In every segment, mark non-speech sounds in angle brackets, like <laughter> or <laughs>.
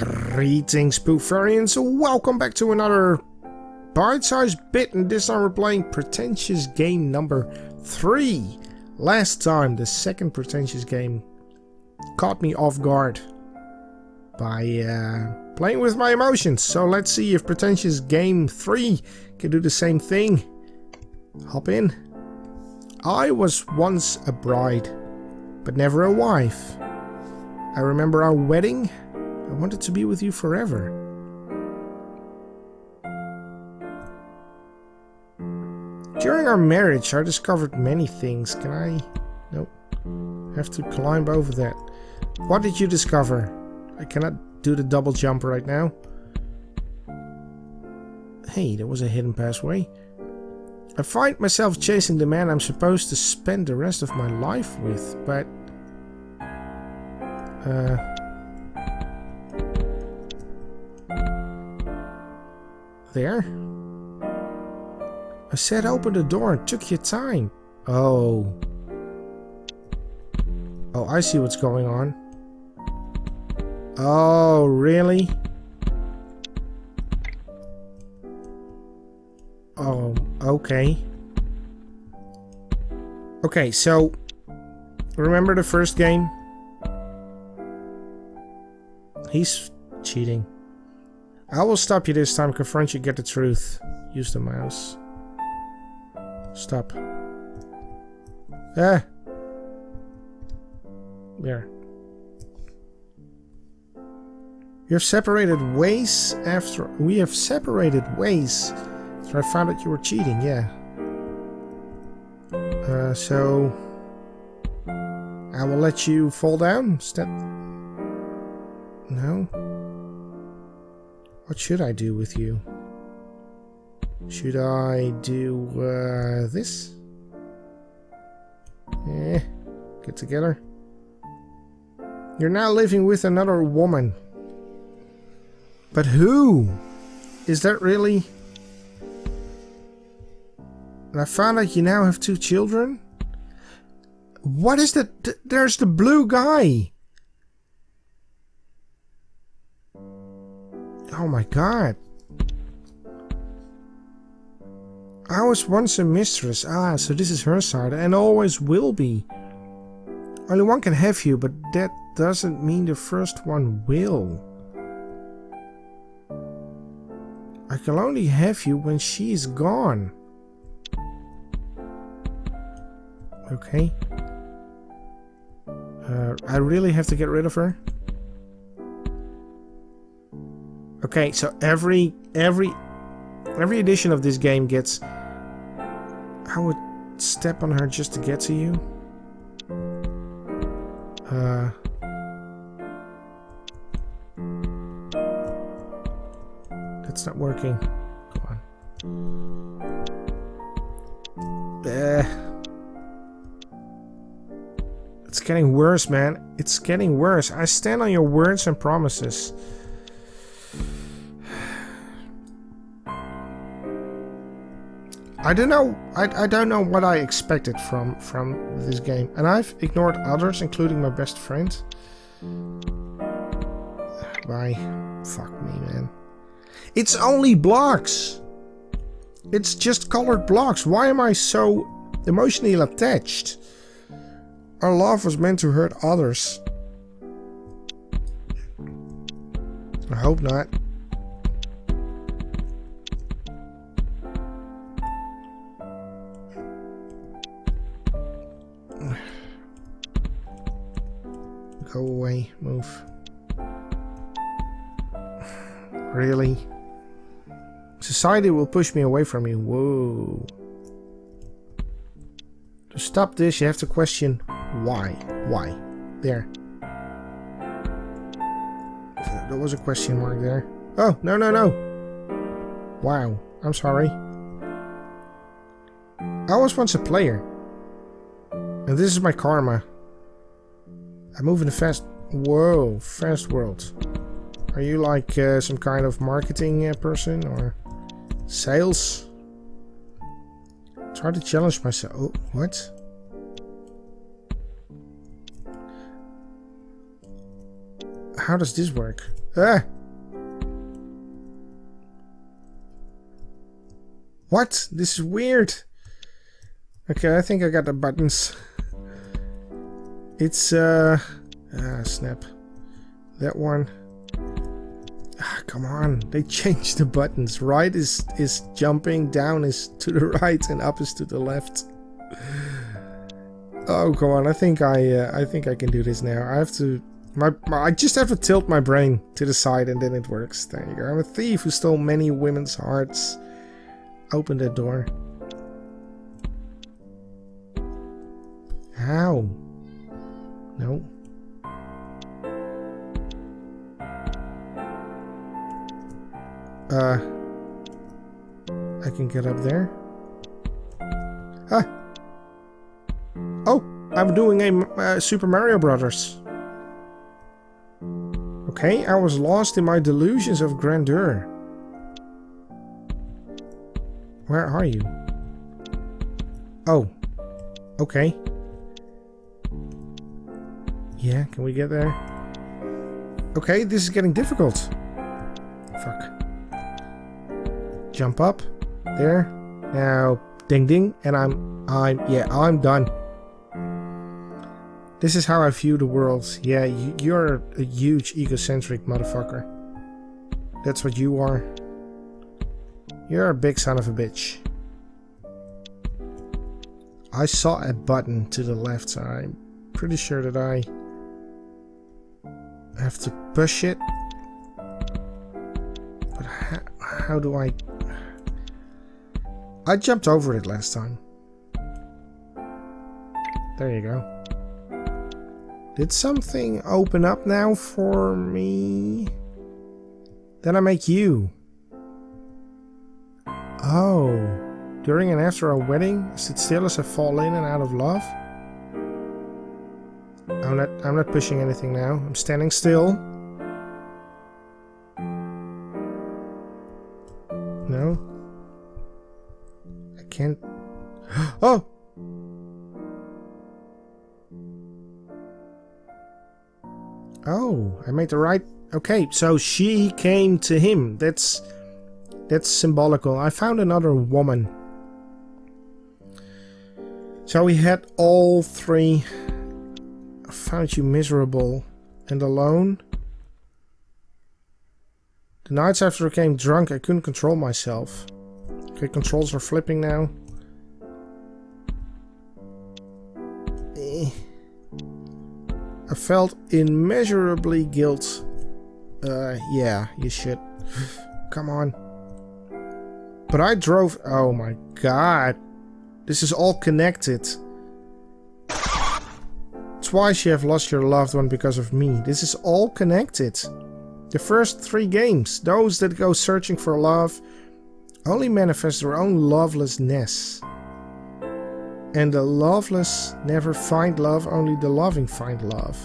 Greetings, Poofarians. Welcome back to another bite-sized bit, and this time we're playing Pretentious Game number 3. Last time, the second Pretentious game caught me off guard by uh, playing with my emotions. So let's see if Pretentious Game 3 can do the same thing. Hop in. I was once a bride, but never a wife. I remember our wedding. I wanted to be with you forever. During our marriage, I discovered many things. Can I? Nope. Have to climb over that. What did you discover? I cannot do the double jump right now. Hey, there was a hidden passway. I find myself chasing the man I'm supposed to spend the rest of my life with, but... Uh... There? I said open the door and took your time. Oh. Oh, I see what's going on. Oh, really? Oh, okay. Okay, so... Remember the first game? He's cheating. I will stop you this time, confront you, get the truth. Use the mouse. Stop. Ah! There. You have separated ways after... We have separated ways after I found out you were cheating, yeah. Uh, so... I will let you fall down. Step... No? What should I do with you? Should I do uh, this? Eh, get together. You're now living with another woman. But who? Is that really... And I found out you now have two children? What is that? There's the blue guy. Oh my god. I was once a mistress. Ah, so this is her side, and always will be. Only one can have you, but that doesn't mean the first one will. I can only have you when she is gone. Okay. Uh, I really have to get rid of her? Okay, so every every every edition of this game gets I would step on her just to get to you. Uh That's not working. Come on. Uh, it's getting worse, man. It's getting worse. I stand on your words and promises. I don't know. I, I don't know what I expected from from this game, and I've ignored others, including my best friend. Why? Fuck me, man. It's only blocks. It's just colored blocks. Why am I so emotionally attached? Our love was meant to hurt others. I hope not. Go away, move. Really? Society will push me away from you. Whoa. To stop this, you have to question why. Why? There. There was a question mark there. Oh, no, no, no. Wow. I'm sorry. I was once a player. And this is my karma. I move in a fast... Whoa, fast world. Are you like uh, some kind of marketing uh, person or sales? Try to challenge myself. Oh, what? how does this work? Ah! What? This is weird. Okay, I think I got the buttons. <laughs> It's, uh... Ah, snap. That one. Ah, come on. They changed the buttons. Right is, is jumping, down is to the <laughs> right, and up is to the left. Oh, come on. I think I, uh, I think I can do this now. I have to... My, my, I just have to tilt my brain to the side and then it works. There you go. I'm a thief who stole many women's hearts. Open that door. How? No. Uh, I can get up there. Ah. Oh, I'm doing a uh, Super Mario Brothers. Okay, I was lost in my delusions of grandeur. Where are you? Oh. Okay. Yeah, can we get there? Okay, this is getting difficult. Fuck. Jump up. There. Now, ding ding, and I'm, I'm, yeah, I'm done. This is how I view the world. Yeah, you're a huge egocentric motherfucker. That's what you are. You're a big son of a bitch. I saw a button to the left, so I'm pretty sure that I have to push it. But how, how do I... I jumped over it last time. There you go. Did something open up now for me? Then I make you. Oh. During and after a wedding, sit still as I fall in and out of love? I'm not I'm not pushing anything now. I'm standing still. No. I can't <gasps> Oh! Oh, I made the right Okay, so she came to him. That's that's symbolical. I found another woman. So we had all three. Found you miserable and alone. The nights after I came drunk, I couldn't control myself. Okay, controls are flipping now. Eh. I felt immeasurably guilt. Uh, yeah, you should. <sighs> Come on. But I drove... Oh my god. This is all connected. Twice you have lost your loved one because of me. This is all connected. The first three games, those that go searching for love, only manifest their own lovelessness. And the loveless never find love, only the loving find love.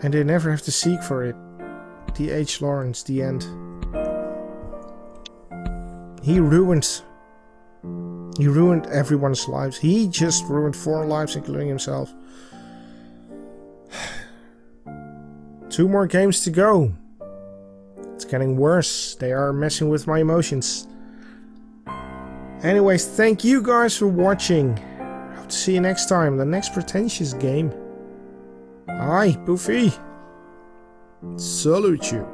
And they never have to seek for it. D.H. Lawrence, the end. He ruined... He ruined everyone's lives. He just ruined four lives, including himself. <sighs> Two more games to go. It's getting worse. They are messing with my emotions. Anyways, thank you guys for watching. Hope to see you next time. The next pretentious game. Hi, Poofy. Salute you.